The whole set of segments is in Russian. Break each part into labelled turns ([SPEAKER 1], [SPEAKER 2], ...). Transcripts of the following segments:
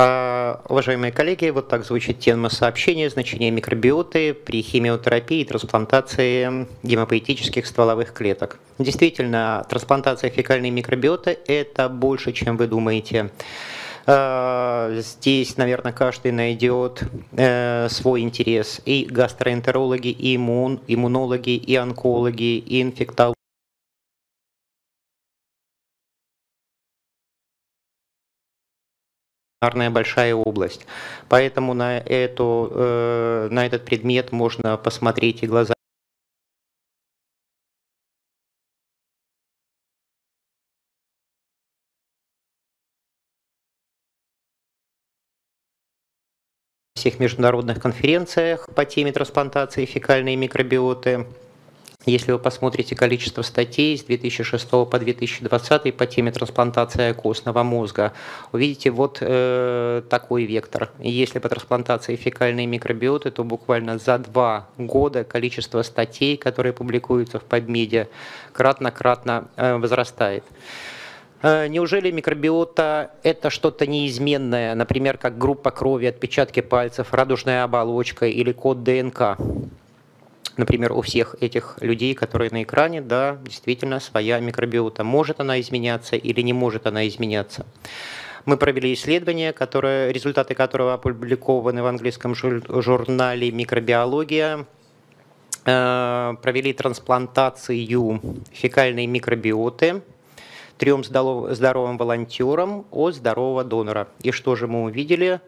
[SPEAKER 1] А, уважаемые коллеги, вот так звучит тема сообщения значения микробиоты при химиотерапии и трансплантации гемопоэтических стволовых клеток. Действительно, трансплантация фекальной микробиоты – это больше, чем вы думаете. А, здесь, наверное, каждый найдет э, свой интерес. И гастроэнтерологи, и иммун, иммунологи, и онкологи, и инфектологи большая область. Поэтому на, эту, э, на этот предмет можно посмотреть и глаза всех международных конференциях по теме трансплантации фекальной микробиоты. Если вы посмотрите количество статей с 2006 по 2020 по теме трансплантация костного мозга, увидите вот э, такой вектор. Если по трансплантации фекальной микробиоты, то буквально за два года количество статей, которые публикуются в PubMed, кратно-кратно э, возрастает. Э, неужели микробиота – это что-то неизменное, например, как группа крови, отпечатки пальцев, радужная оболочка или код ДНК? Например, у всех этих людей, которые на экране, да, действительно своя микробиота. Может она изменяться или не может она изменяться. Мы провели исследование, которое, результаты которого опубликованы в английском журнале «Микробиология». Э, провели трансплантацию фекальной микробиоты трем здоровым волонтерам от здорового донора. И что же мы увидели?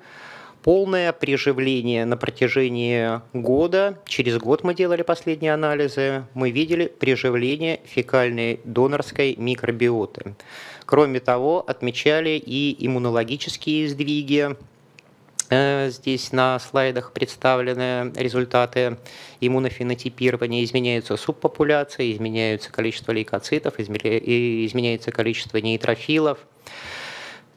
[SPEAKER 1] Полное приживление на протяжении года. Через год мы делали последние анализы. Мы видели приживление фекальной донорской микробиоты. Кроме того, отмечали и иммунологические сдвиги. Э, здесь на слайдах представлены результаты иммунофенотипирования. Изменяются субпопуляции, изменяется количество лейкоцитов, изменяется количество нейтрофилов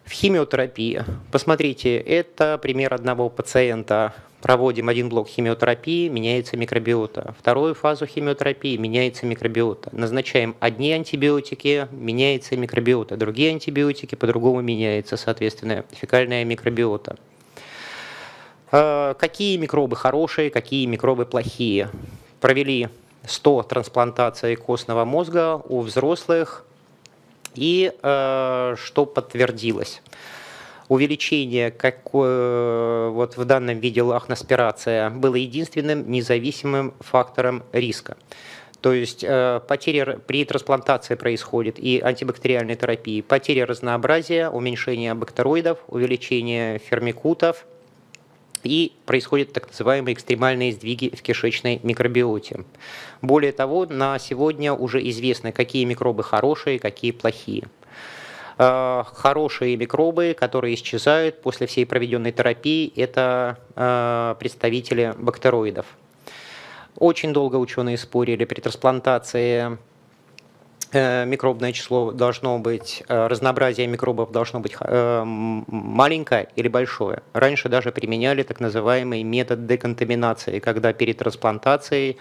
[SPEAKER 1] в химиотерапии. Посмотрите, это пример одного пациента. Проводим один блок химиотерапии, меняется микробиота. Вторую фазу химиотерапии меняется микробиота. Назначаем одни антибиотики, меняется микробиота. Другие антибиотики по-другому меняется, соответственно, фекальная микробиота. А, какие микробы хорошие, какие микробы плохие? Провели 100 трансплантаций костного мозга у взрослых и э, что подтвердилось? Увеличение, какое вот в данном виде лахноспирация, было единственным независимым фактором риска. То есть э, потеря при трансплантации происходит и антибактериальной терапии, потеря разнообразия, уменьшение бактероидов, увеличение фермикутов, и происходят так называемые экстремальные сдвиги в кишечной микробиоте. Более того, на сегодня уже известно, какие микробы хорошие, какие плохие. Э, хорошие микробы, которые исчезают после всей проведенной терапии, это э, представители бактероидов. Очень долго ученые спорили при трансплантации микробное число должно быть, э, разнообразие микробов должно быть э, маленькое или большое. Раньше даже применяли так называемый метод деконтаминации, когда перед трансплантацией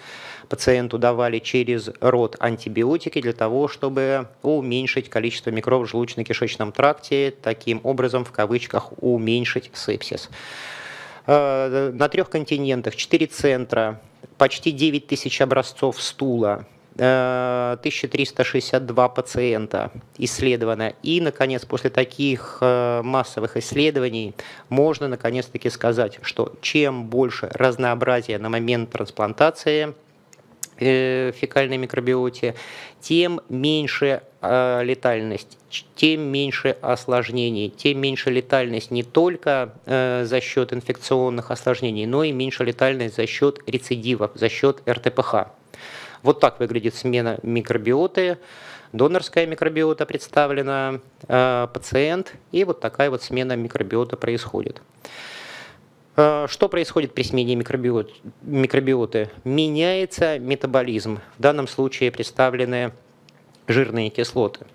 [SPEAKER 1] пациенту давали через рот антибиотики для того, чтобы уменьшить количество микробов в желудочно-кишечном тракте, таким образом, в кавычках, уменьшить сепсис. На трех континентах, четыре центра, почти 9 тысяч образцов стула, 1362 э, пациента исследовано. И, наконец, после таких э, массовых исследований можно, наконец-таки, сказать, что чем больше разнообразия на момент трансплантации э, фекальной микробиоте, тем меньше летальность, тем меньше осложнений, тем меньше летальность не только за счет инфекционных осложнений, но и меньше летальность за счет рецидивов, за счет РТПХ. Вот так выглядит смена микробиоты. Донорская микробиота представлена, э, пациент, и вот такая вот смена микробиота происходит. Э, что происходит при смене микробиот, микробиоты? Меняется метаболизм. В данном случае представлены жирные кислоты.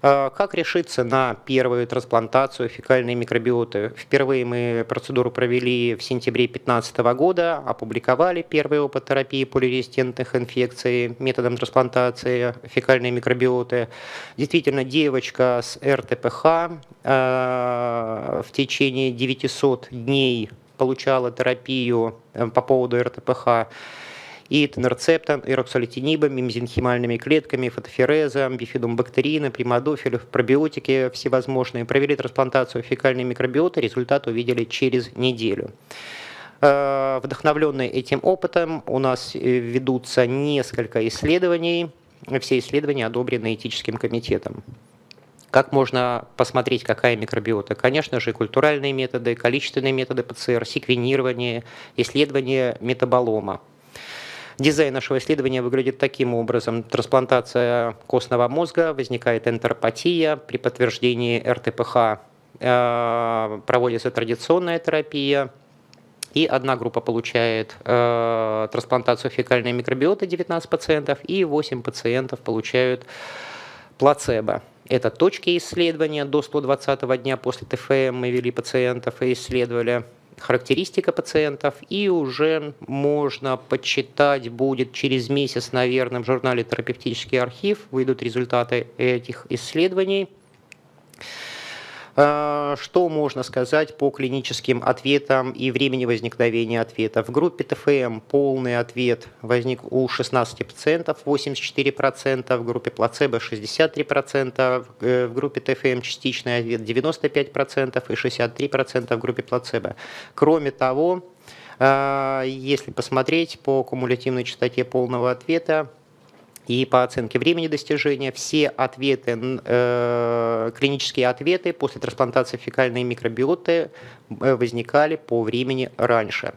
[SPEAKER 1] А, как решиться на первую трансплантацию фекальной микробиоты? Впервые мы процедуру провели в сентябре 2015 года, опубликовали первый опыт терапии полирезистентных инфекций методом трансплантации фекальной микробиоты. Действительно, девочка с РТПХ а, в течение 900 дней получала терапию э, по поводу РТПХ и тенерцептом, ироксолитинибом, мемзенхимальными клетками, фотоферезом, бифидумбактерином, примадофилем, пробиотики всевозможные. Провели трансплантацию фекальной микробиоты, результат увидели через неделю. Э, вдохновленные этим опытом у нас э, ведутся несколько исследований. Все исследования одобрены этическим комитетом. Как можно посмотреть, какая микробиота? Конечно же, культуральные методы, количественные методы ПЦР, секвенирование, исследование метаболома. Дизайн нашего исследования выглядит таким образом. Трансплантация костного мозга, возникает энтеропатия. При подтверждении РТПХ э, проводится традиционная терапия. И одна группа получает э, трансплантацию фекальной микробиоты, 19 пациентов, и 8 пациентов получают плацебо. Это точки исследования до 120 дня после ТФМ мы вели пациентов и исследовали характеристика пациентов, и уже можно почитать будет через месяц, наверное, в журнале «Терапевтический архив» выйдут результаты этих исследований. А, что можно сказать по клиническим ответам и времени возникновения ответа? В группе ТФМ полный ответ возник у 16 пациентов, 84%, в группе плацебо 63%, э, в группе ТФМ частичный ответ 95% и 63% в группе плацебо. Кроме того, а, если посмотреть по кумулятивной частоте полного ответа, и по оценке времени достижения все ответы, э, клинические ответы после трансплантации фекальной микробиоты э, возникали по времени раньше.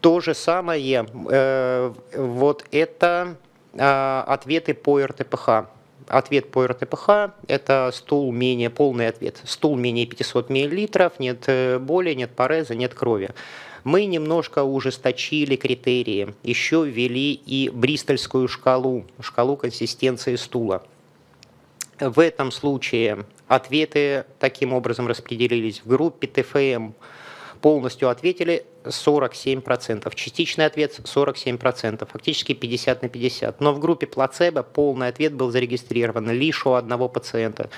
[SPEAKER 1] То же самое, э, вот это э, ответы по РТПХ. Ответ по РТПХ – это стул менее, полный ответ. Стул менее 500 мл, нет э, боли, нет пареза, нет крови. Мы немножко ужесточили критерии, еще ввели и бристольскую шкалу, шкалу консистенции стула. В этом случае ответы таким образом распределились. В группе ТФМ полностью ответили 47%, частичный ответ 47%, фактически 50 на 50. Но в группе плацебо полный ответ был зарегистрирован лишь у одного пациента.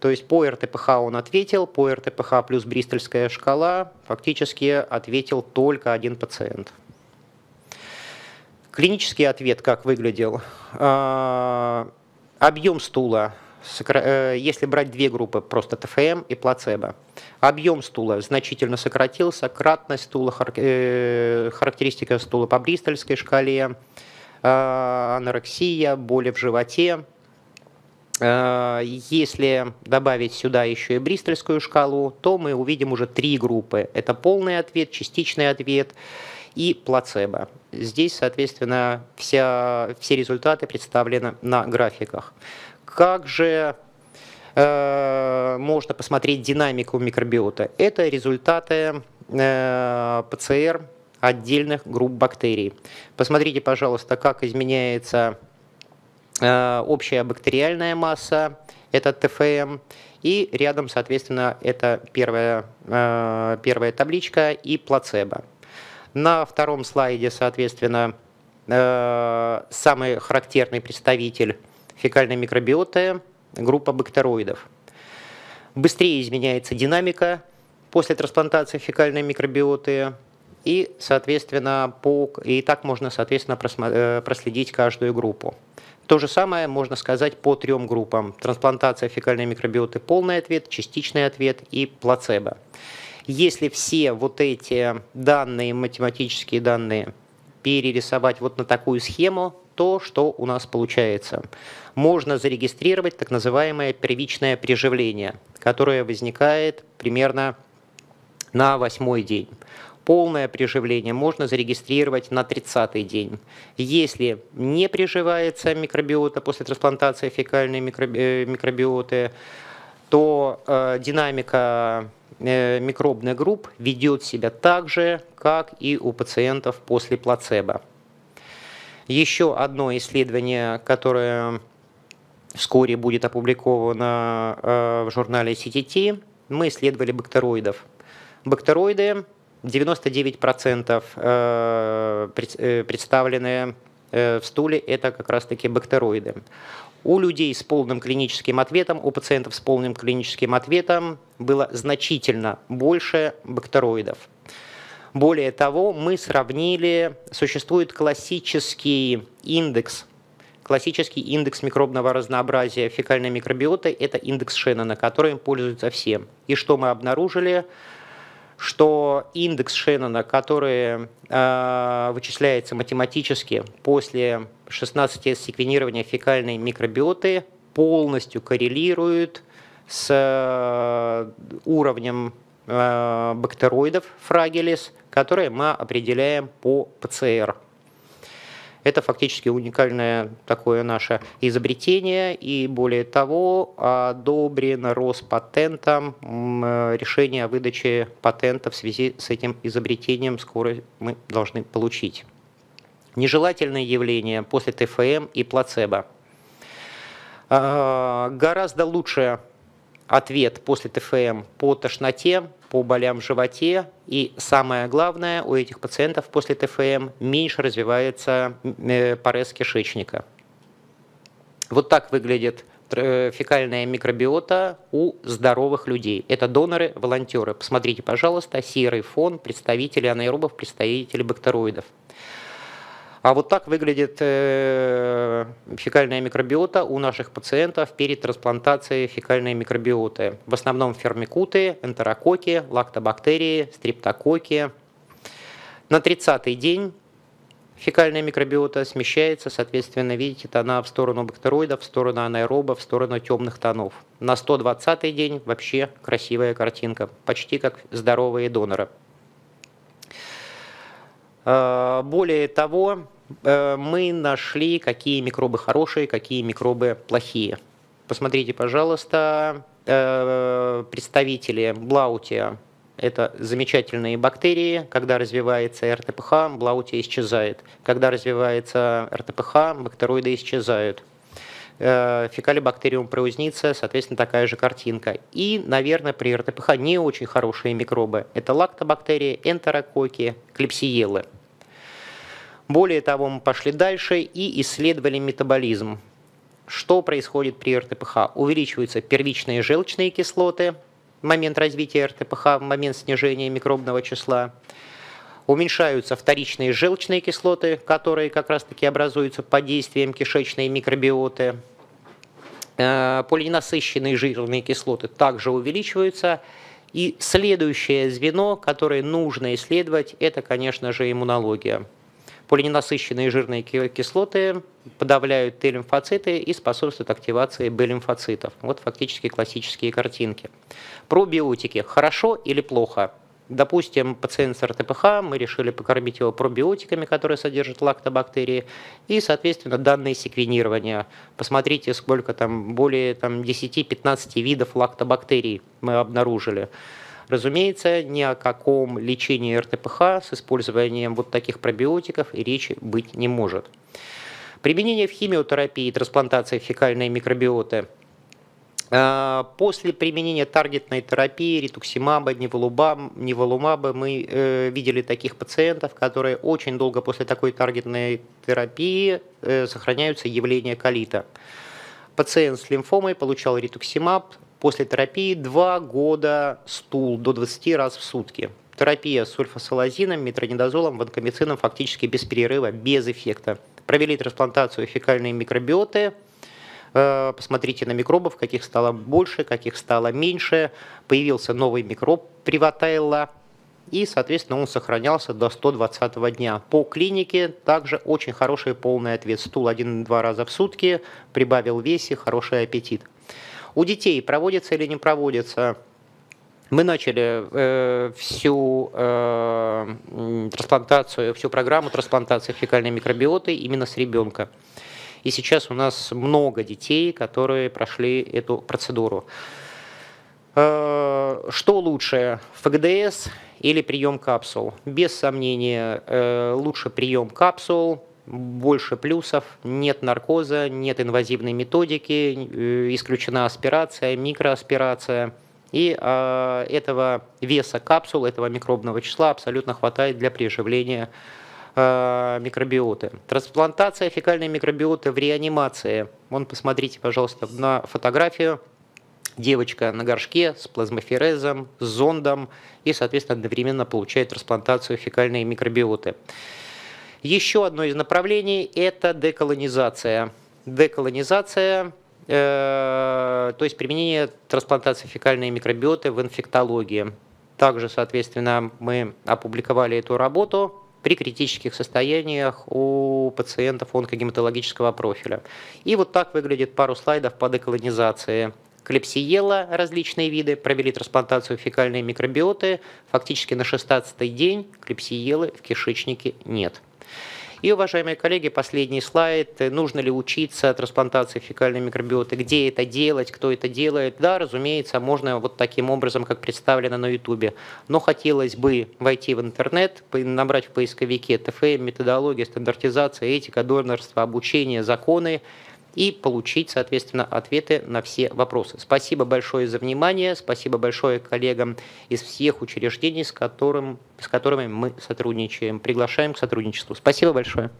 [SPEAKER 1] То есть по РТПХ он ответил, по РТПХ плюс Бристольская шкала фактически ответил только один пациент. Клинический ответ как выглядел? А, объем стула, э, если брать две группы, просто ТФМ и плацебо, объем стула значительно сократился, кратность стула, э, характеристика стула по Бристольской шкале, а, анорексия, боли в животе, если добавить сюда еще и бристольскую шкалу, то мы увидим уже три группы. Это полный ответ, частичный ответ и плацебо. Здесь, соответственно, вся, все результаты представлены на графиках. Как же э, можно посмотреть динамику микробиота? Это результаты э, ПЦР отдельных групп бактерий. Посмотрите, пожалуйста, как изменяется Э, общая бактериальная масса, это ТФМ, и рядом, соответственно, это первая, э, первая табличка и плацебо. На втором слайде, соответственно, э, самый характерный представитель фекальной микробиоты – группа бактероидов. Быстрее изменяется динамика после трансплантации фекальной микробиоты, и, соответственно, по, и так можно, соответственно, проследить каждую группу. То же самое можно сказать по трем группам. Трансплантация фекальной микробиоты – полный ответ, частичный ответ и плацебо. Если все вот эти данные, математические данные, перерисовать вот на такую схему, то что у нас получается? Можно зарегистрировать так называемое первичное приживление, которое возникает примерно на восьмой день полное приживление можно зарегистрировать на 30-й день. Если не приживается микробиота после трансплантации фекальной э, микробиоты, то э, динамика э, микробных групп ведет себя так же, как и у пациентов после плацебо. Еще одно исследование, которое вскоре будет опубликовано э, в журнале CTT, мы исследовали бактероидов. Бактероиды 99% э, э, представленные в стуле это как раз-таки бактероиды. У людей с полным клиническим ответом, у пациентов с полным клиническим ответом было значительно больше бактероидов. Более того, мы сравнили, существует классический индекс Классический индекс микробного разнообразия фекальной микробиоты – это индекс Шеннона, которым пользуются все. И что мы обнаружили? Что индекс Шеннона, который э, вычисляется математически после 16 секвенирования фекальной микробиоты, полностью коррелирует с э, уровнем э, бактероидов фрагилис, которые мы определяем по ПЦР. Это фактически уникальное такое наше изобретение, и более того, одобрено Роспатентом решение о выдаче патента в связи с этим изобретением скоро мы должны получить. Нежелательные явления после ТФМ и плацебо. А, гораздо лучше ответ после ТФМ по тошноте, по болям в животе. И самое главное, у этих пациентов после ТФМ меньше развивается э, парез кишечника. Вот так выглядит э, фекальная микробиота у здоровых людей. Это доноры, волонтеры. Посмотрите, пожалуйста, серый фон, представители анаэробов, представители бактероидов. А вот так выглядит э, фекальная микробиота у наших пациентов перед трансплантацией фекальной микробиоты. В основном фермикуты, энтерококи, лактобактерии, стриптококи. На 30-й день фекальная микробиота смещается, соответственно, видите, она в сторону бактероидов, в сторону анаэробов, в сторону темных тонов. На 120-й день вообще красивая картинка, почти как здоровые доноры. Э, более того, э, мы нашли, какие микробы хорошие, какие микробы плохие. Посмотрите, пожалуйста, э, представители Блаутия. Это замечательные бактерии. Когда развивается РТПХ, Блаутия исчезает. Когда развивается РТПХ, бактероиды исчезают. Фекалибактериум проузница, соответственно, такая же картинка. И, наверное, при РТПХ не очень хорошие микробы. Это лактобактерии, энтерококи, клепсиелы. Более того, мы пошли дальше и исследовали метаболизм. Что происходит при РТПХ? Увеличиваются первичные желчные кислоты момент развития РТПХ, в момент снижения микробного числа. Уменьшаются вторичные желчные кислоты, которые как раз-таки образуются под действием кишечной микробиоты. Э, полиненасыщенные жирные кислоты также увеличиваются. И следующее звено, которое нужно исследовать, это, конечно же, иммунология. Полиненасыщенные жирные кислоты подавляют Т-лимфоциты и способствуют активации Б-лимфоцитов. Вот фактически классические картинки. Пробиотики. Хорошо или плохо? Допустим, пациент с РТПХ, мы решили покормить его пробиотиками, которые содержат лактобактерии, и, соответственно, данные секвенирования. Посмотрите, сколько там, более там, 10-15 видов лактобактерий мы обнаружили. Разумеется, ни о каком лечении РТПХ с использованием вот таких пробиотиков и речи быть не может. Применение в химиотерапии и трансплантации фекальной микробиоты После применения таргетной терапии, ретуксимаба, неволумаба, мы э, видели таких пациентов, которые очень долго после такой таргетной терапии э, сохраняются явления колита. Пациент с лимфомой получал ретуксимаб, После терапии 2 года стул до 20 раз в сутки. Терапия с сульфасалазином, метронидозолом, ванкомицином фактически без перерыва, без эффекта. Провели трансплантацию фекальной микробиоты, посмотрите на микробов, каких стало больше, каких стало меньше. Появился новый микроб приватайла, и, соответственно, он сохранялся до 120 дня. По клинике также очень хороший полный ответ. Стул 1-2 раза в сутки, прибавил весе, хороший аппетит. У детей проводится или не проводится мы начали э, всю э, трансплантацию, всю программу трансплантации фекальной микробиоты именно с ребенка. И сейчас у нас много детей, которые прошли эту процедуру. Э, что лучше, ФГДС или прием капсул? Без сомнения, э, лучше прием капсул, больше плюсов, нет наркоза, нет инвазивной методики, э, исключена аспирация, микроаспирация. И этого веса капсул, этого микробного числа абсолютно хватает для приживления микробиоты. Трансплантация фекальной микробиоты в реанимации. Вон, посмотрите, пожалуйста, на фотографию. Девочка на горшке с плазмоферезом, с зондом и, соответственно, одновременно получает трансплантацию фекальной микробиоты. Еще одно из направлений – это деколонизация. Деколонизация, э, то есть применение трансплантации фекальной микробиоты в инфектологии. Также, соответственно, мы опубликовали эту работу при критических состояниях у пациентов онкогематологического профиля. И вот так выглядит пару слайдов по деколонизации. Клепсиела, различные виды, провели трансплантацию фекальной микробиоты. Фактически на 16 день клепсиелы в кишечнике нет. И, уважаемые коллеги, последний слайд. Нужно ли учиться трансплантации фекальной микробиоты? Где это делать? Кто это делает? Да, разумеется, можно вот таким образом, как представлено на YouTube. Но хотелось бы войти в интернет, набрать в поисковике ТФМ, методология, стандартизация, этика, донорство, обучение, законы и получить, соответственно, ответы на все вопросы. Спасибо большое за внимание, спасибо большое коллегам из всех учреждений, с, которым, с которыми мы сотрудничаем, приглашаем к сотрудничеству. Спасибо большое.